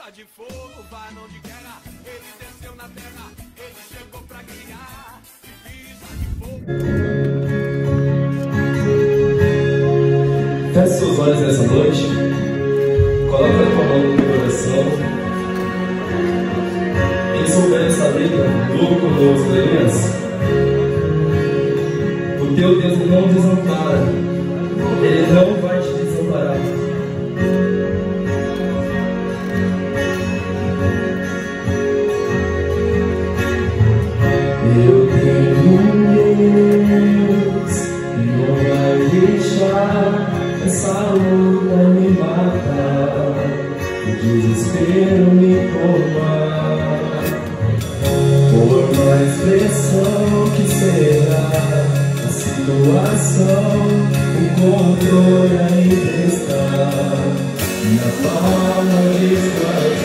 precisa de fogo, varão de guerra. Ele desceu na terra, ele chegou pra fogo. Feche seus olhos nessa noite. Coloca a tua mão no teu coração. Quem souber essa letra, louco conosco, beleza? O teu Deus não desampara. Ele não vai desespero me tomar. Por mais pressão que será a situação O controle ainda está. Na palma de suas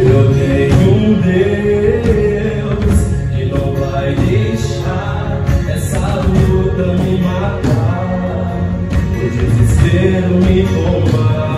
Eu tenho um Deus que não vai deixar essa luta me matar. O desespero me tomar.